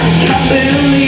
Can't believe